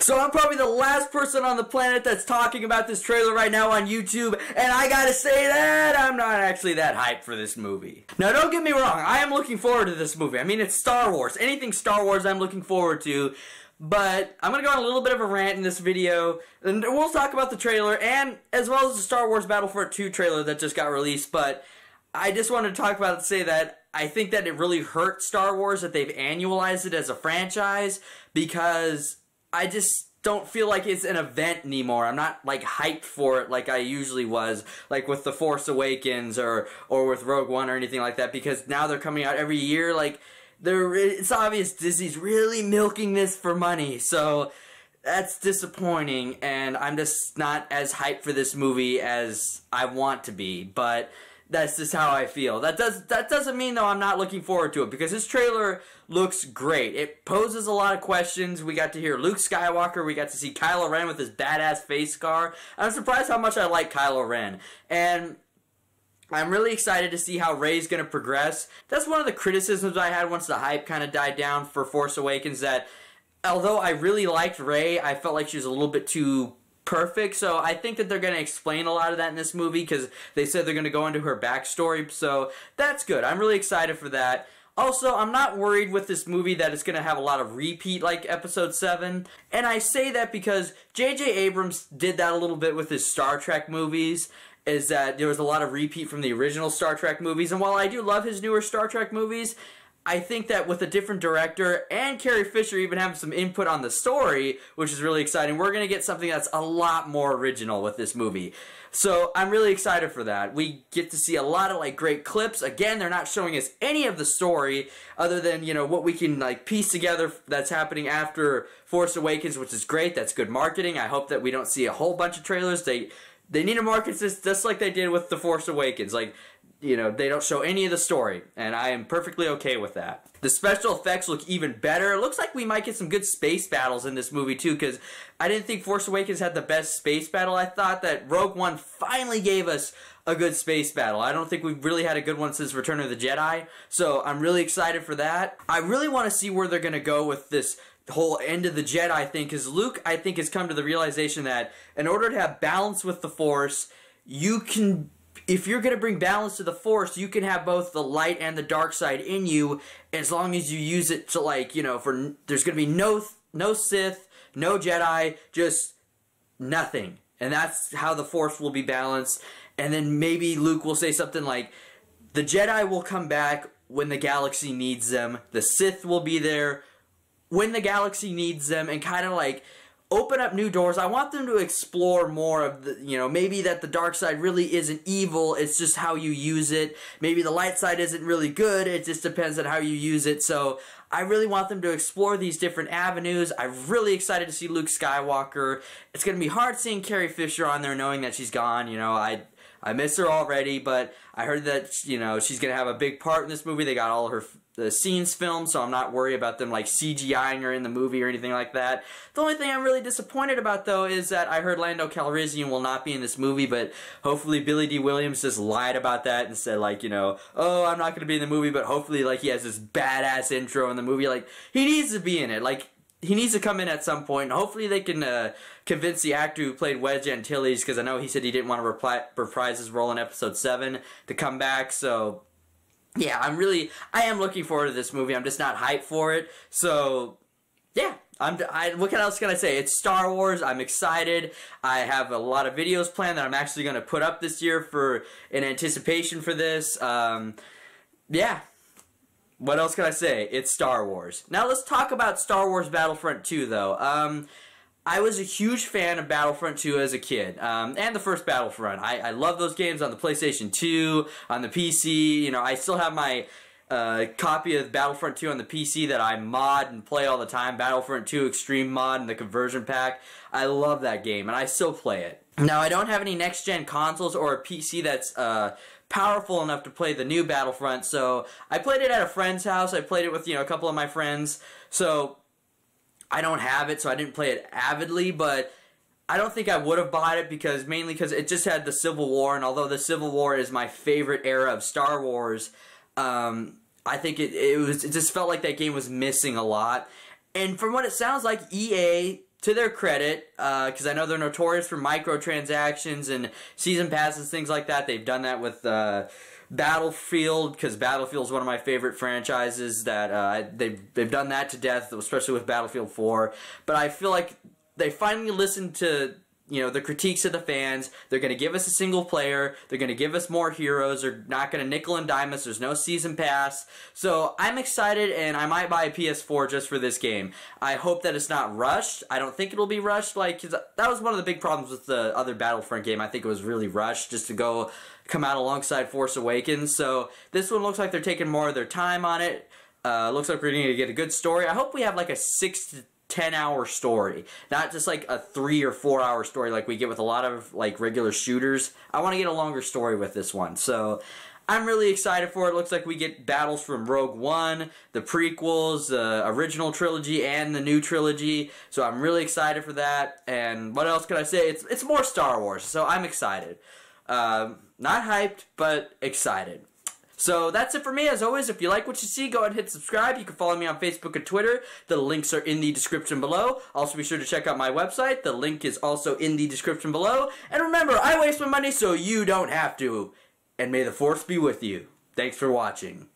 So I'm probably the last person on the planet that's talking about this trailer right now on YouTube, and I gotta say that I'm not actually that hyped for this movie. Now don't get me wrong, I am looking forward to this movie. I mean, it's Star Wars. Anything Star Wars I'm looking forward to. But I'm to go on a little bit of a rant in this video, and we'll talk about the trailer, and as well as the Star Wars Battlefront 2 trailer that just got released, but I just wanted to talk about it say that I think that it really hurt Star Wars that they've annualized it as a franchise, because I just don't feel like it's an event anymore. I'm not like hyped for it like I usually was, like with The Force Awakens or or with Rogue One or anything like that. Because now they're coming out every year. Like they're it's obvious Disney's really milking this for money. So that's disappointing, and I'm just not as hyped for this movie as I want to be. But that's just how I feel. That does that doesn't mean though I'm not looking forward to it because this trailer looks great. It poses a lot of questions. We got to hear Luke Skywalker. We got to see Kylo Ren with his badass face scar. I'm surprised how much I like Kylo Ren. And I'm really excited to see how Rey's going to progress. That's one of the criticisms I had once the hype kind of died down for Force Awakens that although I really liked Rey, I felt like she was a little bit too perfect. So I think that they're going to explain a lot of that in this movie because they said they're going to go into her backstory. So that's good. I'm really excited for that. Also, I'm not worried with this movie that it's going to have a lot of repeat like episode 7. And I say that because J.J. Abrams did that a little bit with his Star Trek movies is that there was a lot of repeat from the original Star Trek movies. And while I do love his newer Star Trek movies, I think that with a different director and Carrie Fisher even having some input on the story, which is really exciting, we're going to get something that's a lot more original with this movie. So I'm really excited for that. We get to see a lot of like great clips. Again, they're not showing us any of the story other than, you know, what we can like piece together that's happening after Force Awakens, which is great. That's good marketing. I hope that we don't see a whole bunch of trailers. They they need to market this just like they did with The Force Awakens. Like you know, they don't show any of the story, and I am perfectly okay with that. The special effects look even better. It looks like we might get some good space battles in this movie, too, because I didn't think Force Awakens had the best space battle. I thought that Rogue One finally gave us a good space battle. I don't think we've really had a good one since Return of the Jedi, so I'm really excited for that. I really want to see where they're going to go with this whole end of the Jedi thing, because Luke, I think, has come to the realization that in order to have balance with the Force, you can if you're going to bring balance to the force, you can have both the light and the dark side in you as long as you use it to like, you know, for there's going to be no no Sith, no Jedi, just nothing. And that's how the force will be balanced. And then maybe Luke will say something like the Jedi will come back when the galaxy needs them. The Sith will be there when the galaxy needs them and kind of like open up new doors. I want them to explore more of the, you know, maybe that the dark side really isn't evil. It's just how you use it. Maybe the light side isn't really good. It just depends on how you use it. So I really want them to explore these different avenues. I'm really excited to see Luke Skywalker. It's going to be hard seeing Carrie Fisher on there knowing that she's gone. You know, I I miss her already, but I heard that you know she's gonna have a big part in this movie. They got all her the scenes filmed, so I'm not worried about them like CGIing her in the movie or anything like that. The only thing I'm really disappointed about though is that I heard Lando Calrissian will not be in this movie, but hopefully Billy Dee Williams just lied about that and said like, you know, oh, I'm not going to be in the movie, but hopefully like he has this badass intro in the movie. Like he needs to be in it. Like he needs to come in at some point. Hopefully they can uh, convince the actor who played Wedge Antilles, because I know he said he didn't want to reprise his role in Episode Seven, to come back. So yeah, I'm really, I am looking forward to this movie. I'm just not hyped for it. So, yeah, I'm, I, what else can I say? It's Star Wars. I'm excited. I have a lot of videos planned that I'm actually going to put up this year for in anticipation for this. Um, yeah. What else can I say? It's Star Wars. Now let's talk about Star Wars Battlefront 2, though. Um, I was a huge fan of Battlefront 2 as a kid, um, and the first Battlefront. I, I love those games on the PlayStation 2, on the PC. You know, I still have my uh, copy of Battlefront 2 on the PC that I mod and play all the time. Battlefront 2 Extreme Mod and the conversion pack. I love that game, and I still play it. Now, I don't have any next-gen consoles or a PC that's uh, powerful enough to play the new Battlefront, so I played it at a friend's house. I played it with, you know, a couple of my friends. So I don't have it, so I didn't play it avidly, but I don't think I would have bought it because mainly because it just had the Civil War, and although the Civil War is my favorite era of Star Wars, um, I think it, it was it just felt like that game was missing a lot. And from what it sounds like, EA to their credit, because uh, I know they're notorious for microtransactions and season passes, things like that. They've done that with uh, Battlefield, because Battlefield is one of my favorite franchises. That uh, they've they've done that to death, especially with Battlefield 4. But I feel like they finally listened to you know, the critiques of the fans. They're going to give us a single player. They're going to give us more heroes. They're not going to nickel and dime us. There's no season pass. So I'm excited, and I might buy a PS4 just for this game. I hope that it's not rushed. I don't think it'll be rushed. Like, that was one of the big problems with the other Battlefront game. I think it was really rushed just to go come out alongside Force Awakens. So this one looks like they're taking more of their time on it. Uh, looks like we're going to get a good story. I hope we have like a six to 10 hour story not just like a three or four hour story like we get with a lot of like regular shooters. I want to get a longer story with this one. So i'm really excited for it. looks like we get battles from rogue one the prequels the original trilogy and the new trilogy. So i'm really excited for that. And what else can i say? It's, it's more star wars so i'm excited. Um, not hyped but excited so that's it for me. As always, if you like what you see, go ahead and hit subscribe. You can follow me on Facebook and Twitter. The links are in the description below. Also, be sure to check out my website. The link is also in the description below. And remember, I waste my money so you don't have to. And may the force be with you. Thanks for watching.